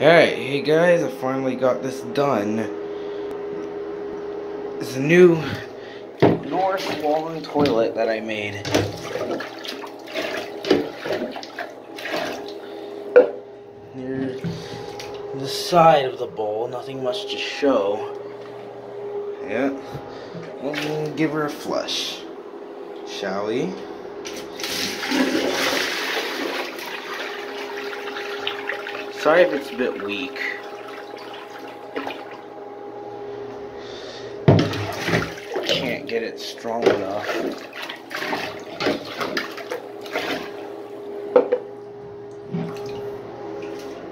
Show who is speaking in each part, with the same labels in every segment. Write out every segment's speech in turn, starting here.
Speaker 1: Alright, hey guys, I finally got this done. It's a new Norris Wallhung toilet that I made. Near the side of the bowl, nothing much to show. Yeah. We'll give her a flush. Shall we? Sorry if it's a bit weak. Can't get it strong enough.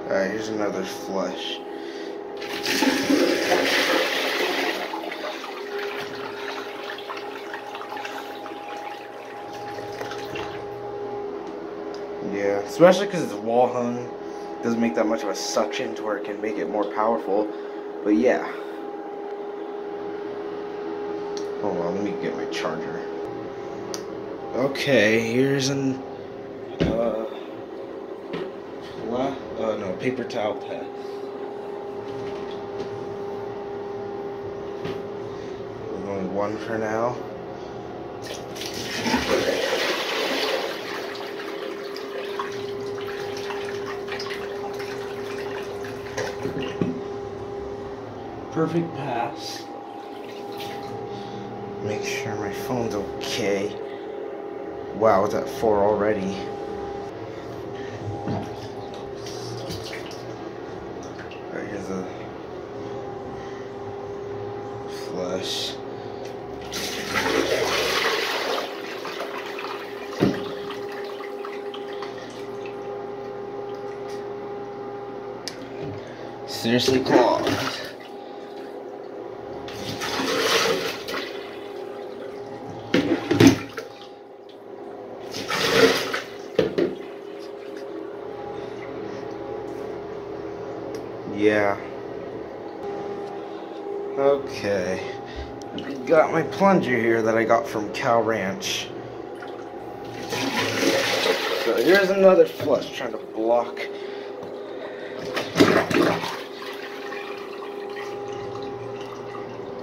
Speaker 1: Alright, here's another flush. Yeah, especially because it's wall hung doesn't make that much of a suction to where it can make it more powerful. But yeah. Hold on, let me get my charger. Okay, here's an uh, what? Uh, no, paper towel pad. Only one for now. Perfect pass. Make sure my phone's okay. Wow, it's at four already. Alright, here's a uh, flush. Seriously clogged. Yeah. Okay. Got my plunger here that I got from Cow Ranch. So here's another flush trying to block.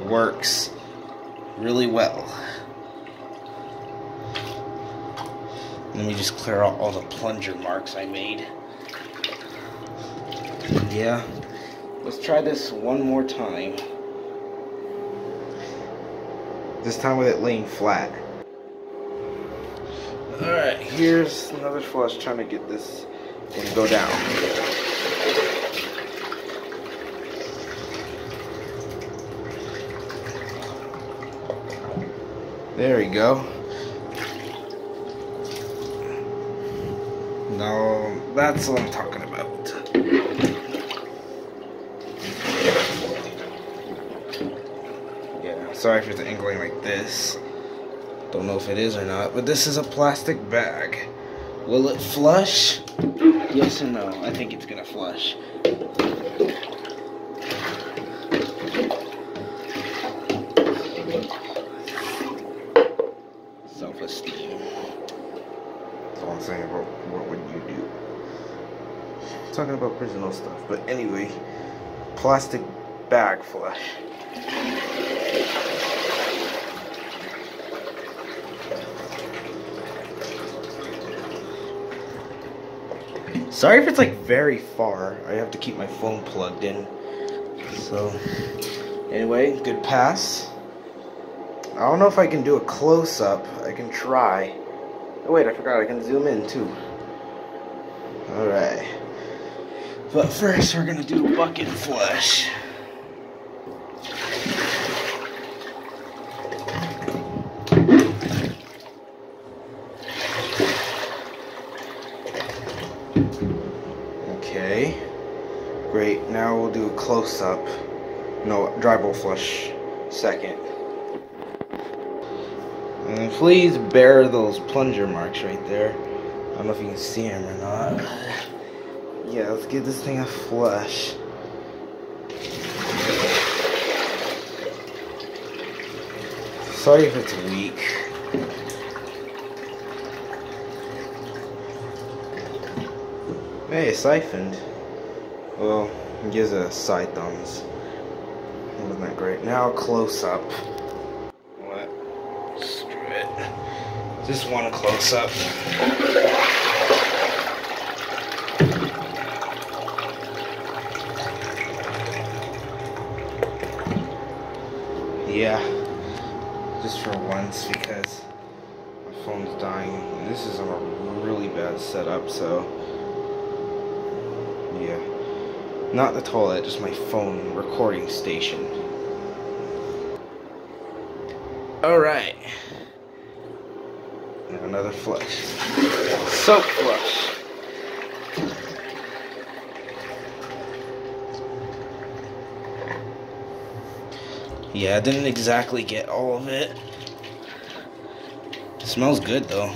Speaker 1: Works really well. Let me just clear out all the plunger marks I made. Yeah. Let's try this one more time. This time with it laying flat. Alright, here's another flush trying to get this thing to go down. There we go. Now, that's what I'm talking about. Yeah, sorry if it's angling like this. Don't know if it is or not, but this is a plastic bag. Will it flush? Yes or no? I think it's gonna flush. Self-esteem. That's all I'm saying about what would you do. talking about personal stuff, but anyway, plastic bag flush. Sorry if it's like very far. I have to keep my phone plugged in. So, anyway, good pass. I don't know if I can do a close up. I can try. Oh, wait, I forgot I can zoom in too. Alright. But first, we're gonna do a bucket flush. Okay. Great. Now we'll do a close up. No, dry bowl flush second. And please bear those plunger marks right there. I don't know if you can see them or not. Yeah, let's give this thing a flush. Sorry if it's weak. Hey, siphoned. Well, gives a uh, side thumbs. Wasn't that great? Now close up. What? Screw it. Just one close up. Yeah. Just for once because my phone's dying. And this is a really bad setup, so Not the toilet, just my phone recording station. Alright. Another flush. Soap flush. Yeah, I didn't exactly get all of it. it smells good though.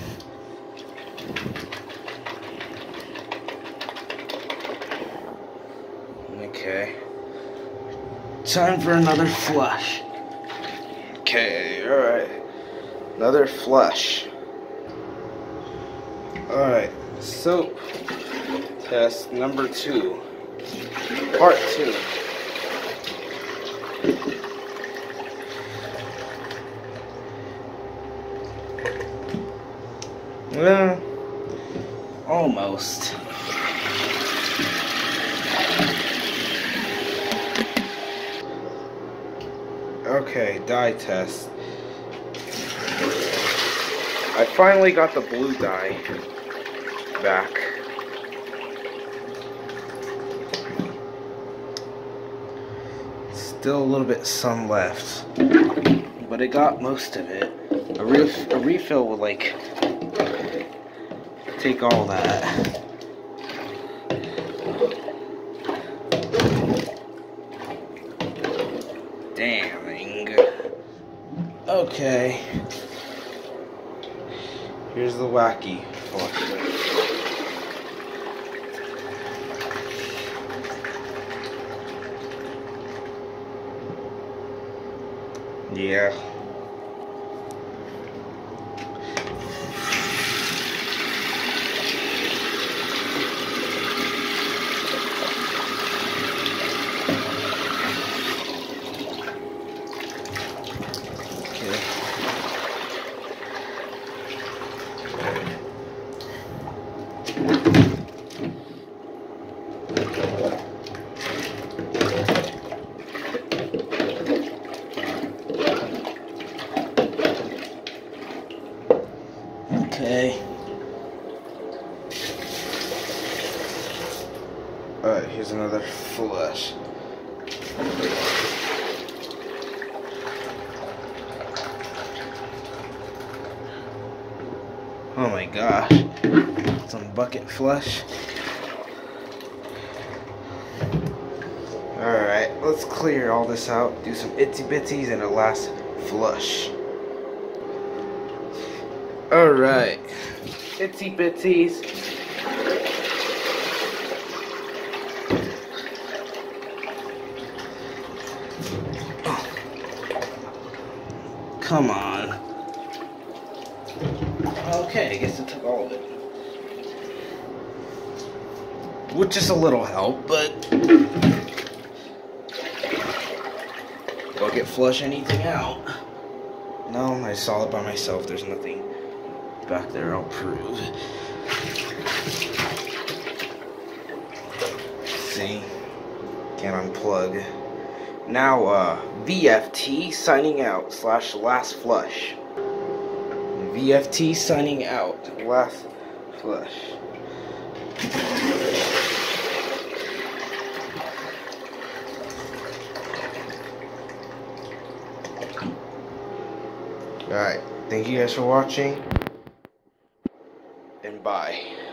Speaker 1: Okay. Time for another flush. Okay, alright. Another flush. Alright, soap test number two. Part two. Yeah, almost. Okay, dye test. I finally got the blue dye back. Still a little bit some left, but it got most of it. A, ref a refill would like take all that. Okay. Here's the wacky flush. Yeah. Okay. Okay. Alright, here's another flush. Oh my gosh. Bucket flush. Alright, let's clear all this out. Do some itsy bitsies and a last flush. Alright. Itsy bitsies. Come on. Okay, I guess it took all of it. With just a little help, but bucket flush anything out. No, I saw it by myself. There's nothing back there. I'll prove. See, can't unplug. Now, uh, VFT signing out slash last flush. VFT signing out. Last flush. Alright, thank you guys for watching, and bye.